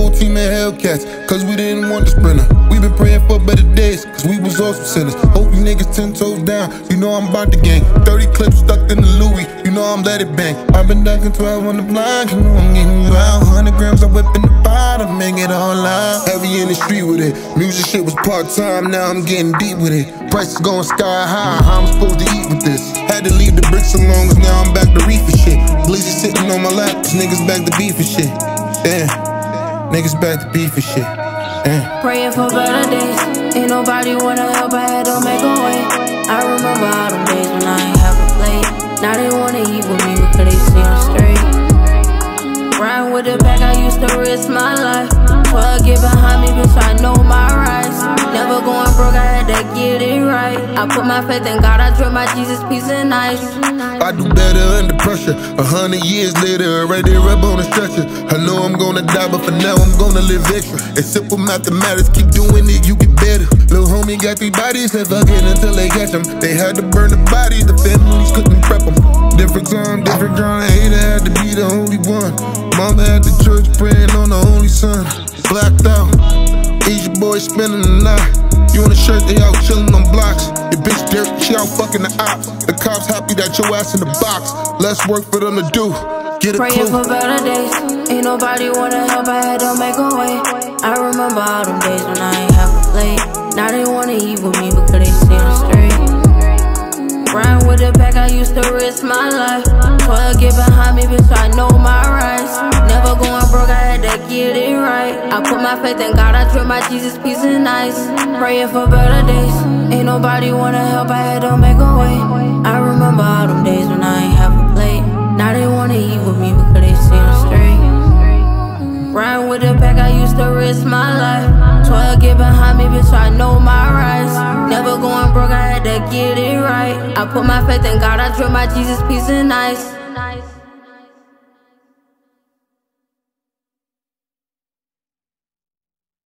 whole team of Hellcats, cause we didn't want the sprinter. We been praying for better days, cause we was also sinners. Hope you niggas ten toes down, you know I'm about to gang. 30 clips stuck in the Louis, you know I'm let it bang. I've been ducking 12 on the blind, you know I'm getting wild. 100 grams, I whip in the bottom, make it all out. Heavy in the street with it. Music shit was part time, now I'm getting deep with it. Prices going sky high, how I'm supposed to eat with this? Had to leave the bricks alone, cause now I'm back to reefer shit. Blizzy sitting on my lap, cause niggas back to beef and shit. Damn, niggas back to beef and shit. Damn. Praying for better days. Ain't nobody wanna help, I had to make a way. I remember all them days when I ain't have a plate. Now they wanna eat with me because they see I'm straight. Riding with the back, I used to risk my life. Twelve get behind me, bitch, I put my faith in God, I drip my Jesus piece and ice. I do better under pressure. A hundred years later, right there up on the stretcher. I know I'm gonna die, but for now I'm gonna live extra. It's simple mathematics, keep doing it, you get better. Little homie got three bodies, fuck it until they catch them. They had to burn the bodies, the families couldn't prep them. Different time, different grind, hater had to be the only one. Mama at the church praying on the only son. Blacked out, Asia boy spending the night. You in a shirt, they out chillin' on blocks. Your bitch dirt, she out fucking the ops. The cops happy that your ass in the box. Less work for them to do. Get a Praying clue. for better days. Ain't nobody wanna help, I had to make a way. I remember all them days when I ain't have a plate. Now they wanna eat with me because they see I'm straight. Riding with the back, I used to risk my life. Twelve get behind me, bitch, I know my rights. My faith in God, I drip my Jesus piece and ice. Praying for better days. Ain't nobody wanna help, I had to make a way. I remember all them days when I ain't have a plate. Now they wanna eat with me because they see I'm straight. Riding with the pack, I used to risk my life. Twelve get behind me, bitch, I know my rights. Never going broke, I had to get it right. I put my faith in God, I drip my Jesus piece and ice.